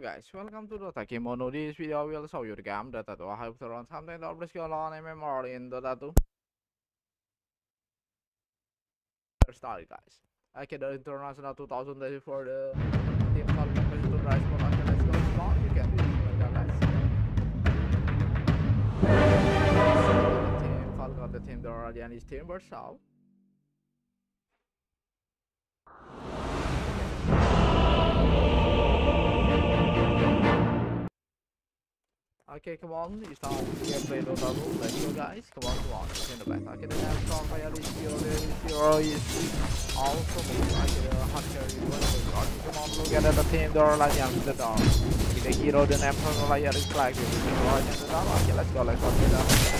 guys, welcome to Dota Kimono. This video will show you the game Dota 2. I hope to run something that is going on memory in Dota 2. Let's start guys. Okay, the International 2024 the uh, team called to Rise for let's go. You can do it guys. The team Falcon, the team Dora and his team Warsaw. Okay, come on, you start gameplay Dota 2. Let's go, guys. Come on, come on. It's in the back. Okay, the next song by Alice Zero, Zero is also me. Okay, the hot carry. Okay, come on, look at the team door like against the door. Okay, the hero, the name from like Alice Flag. Okay, let's go, let's go.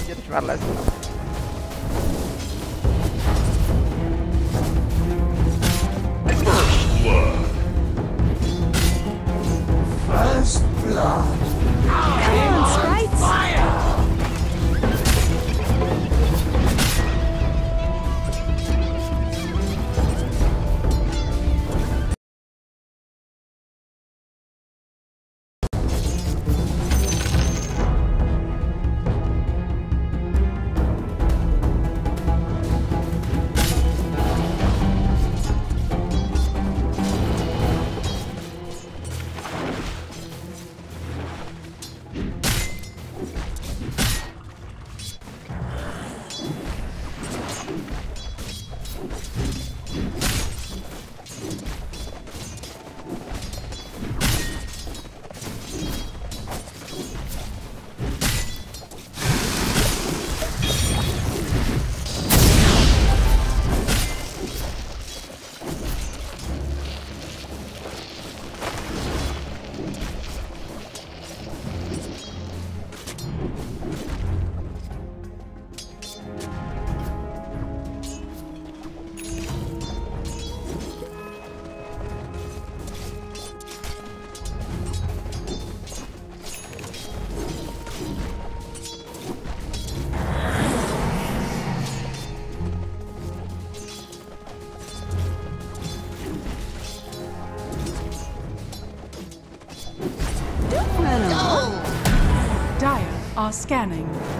Let's go. Let's go. First blood. First blood. Are scanning.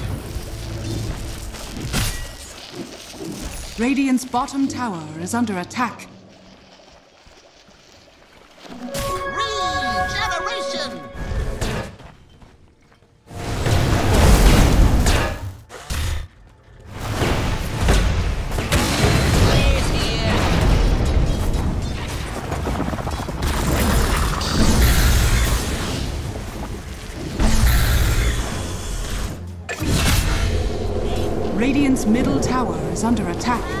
Radiant's bottom tower is under attack. Regeneration! Radiant's middle is under attack.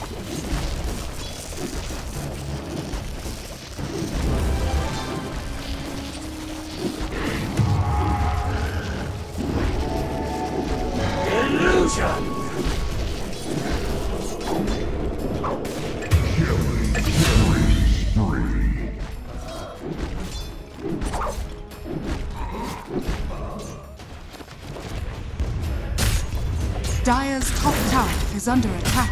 Is under attack.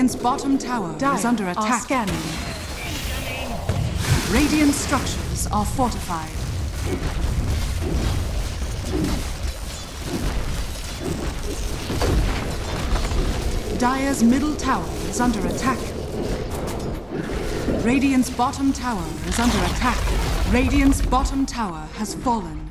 Radiant's bottom tower is under attack. scanning. Radiant structures are fortified. Dire's middle tower is under attack. Radiant's bottom tower is under attack. Radiant's bottom tower has fallen.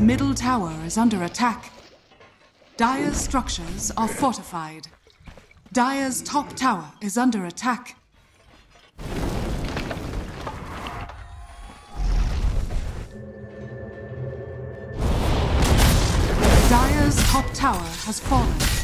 Middle tower is under attack. Dire's structures are fortified. Dire's top tower is under attack. Dire's top tower has fallen.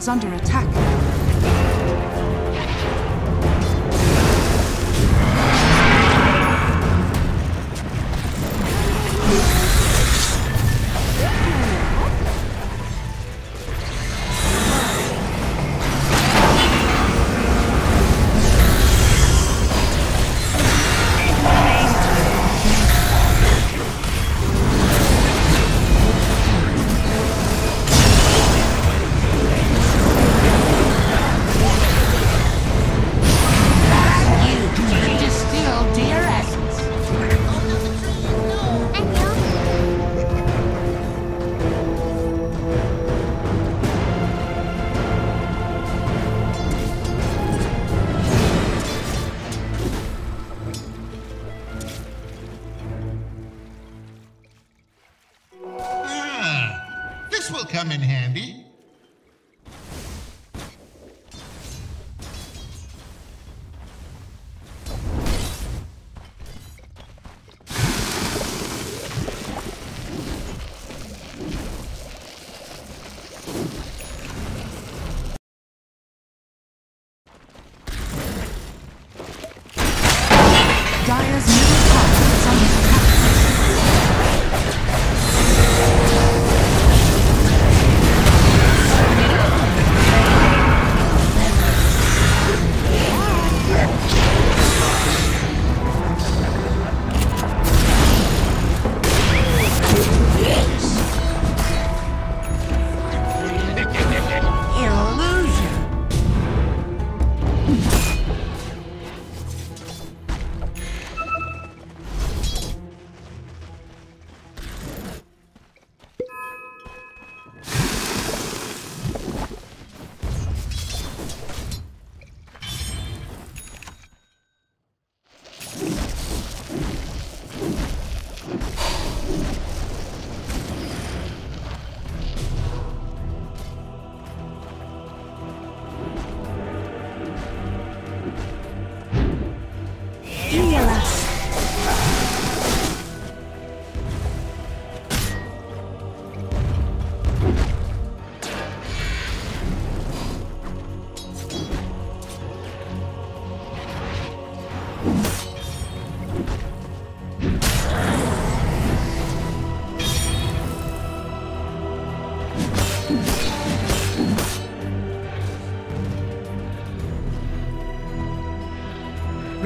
Is under attack.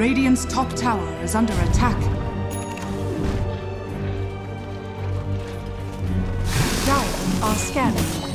Radiant's top tower is under attack. Dire are scanning.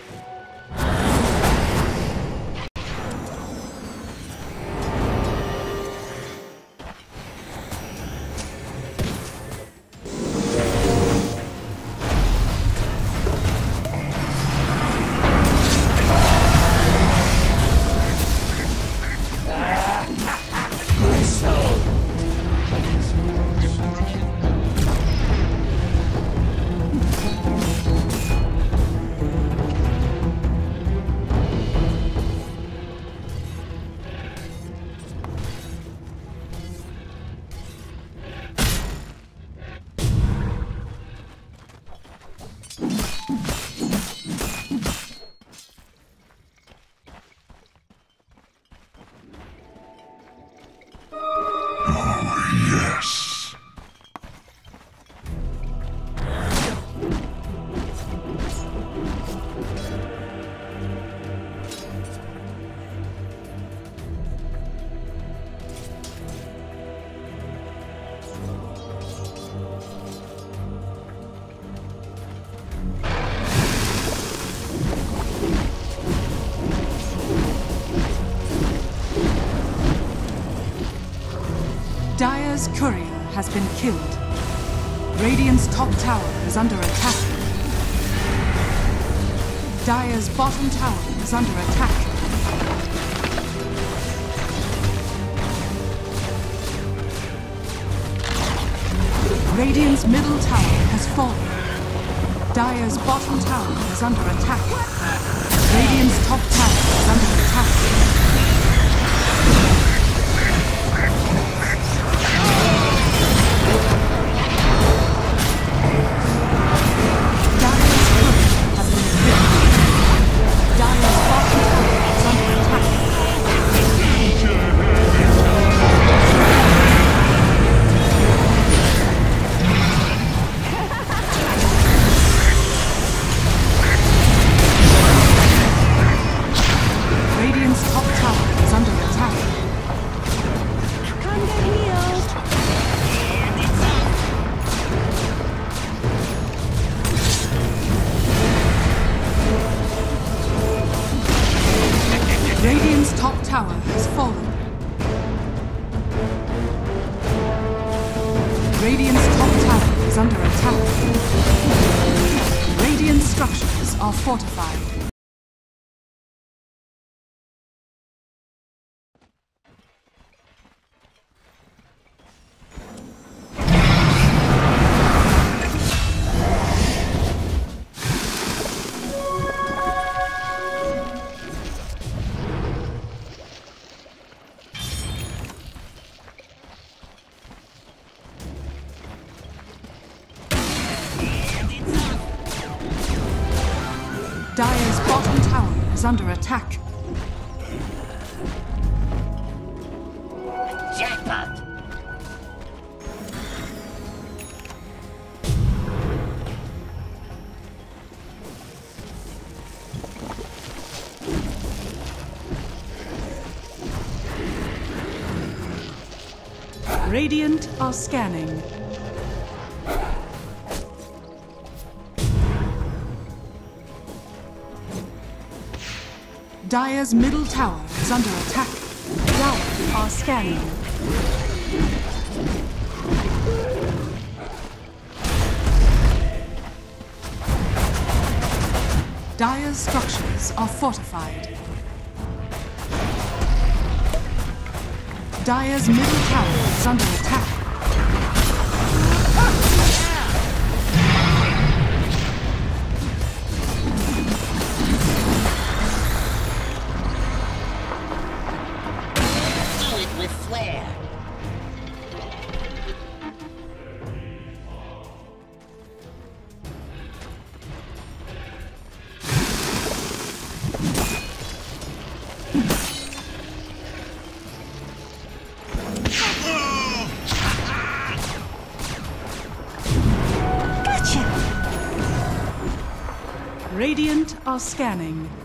Dire's courier has been killed. Radiant's top tower is under attack. Dire's bottom tower is under attack. Radiant's middle tower has fallen. Dire's bottom tower is under attack. Radiant's top tower is under attack. Radiant's top bottom tower is under attack. Jackpot. Radiant are scanning. Dire's middle tower is under attack. Dire are scanning. Dire's structures are fortified. Dire's middle tower is under attack. Scanning.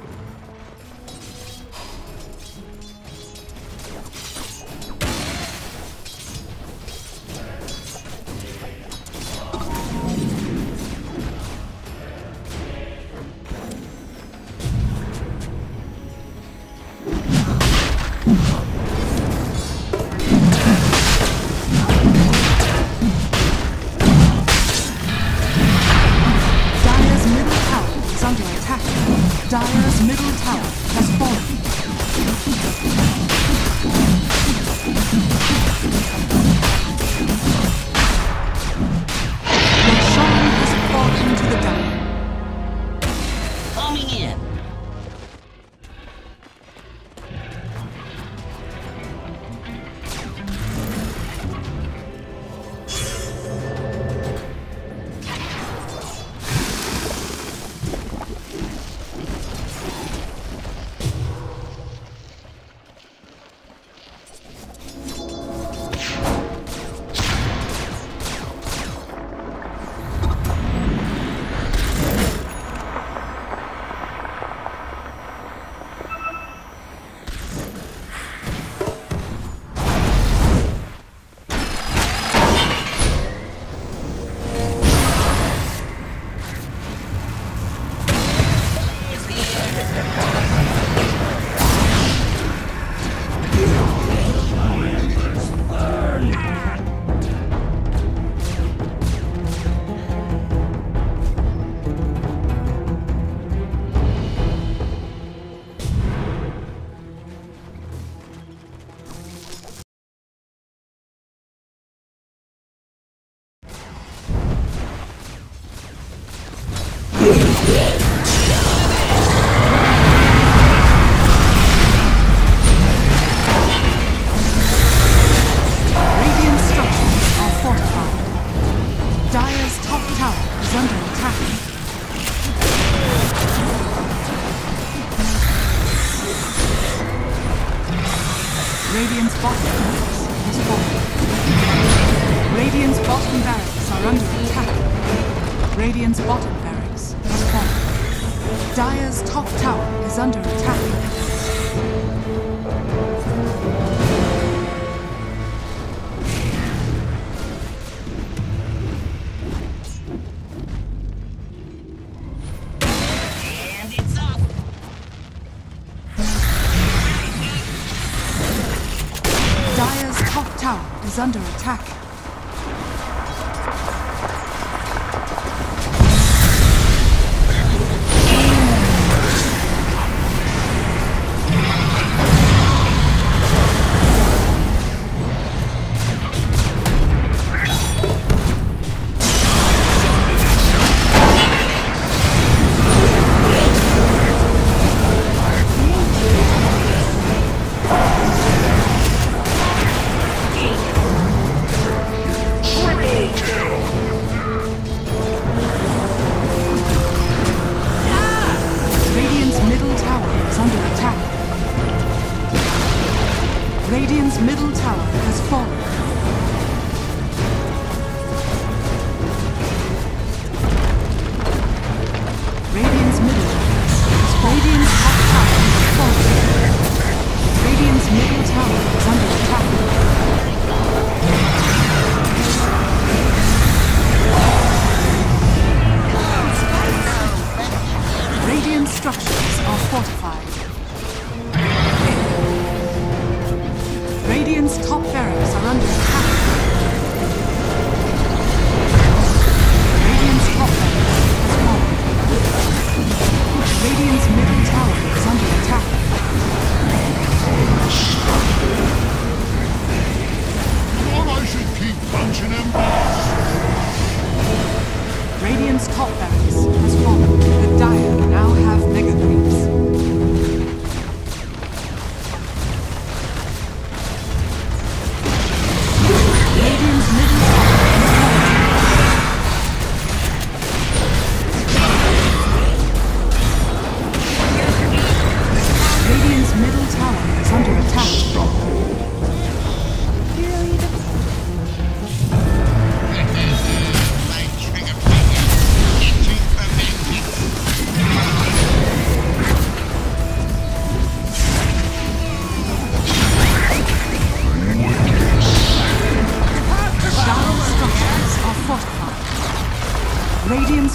under attack.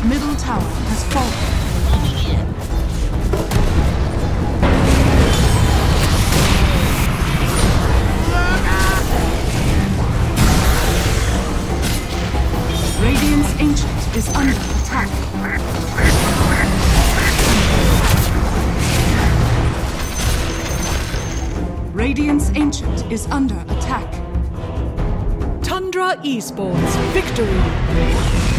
Middle tower has fallen. Radiant's Ancient is under attack. Radiant's Ancient is under attack. Tundra Esports Victory!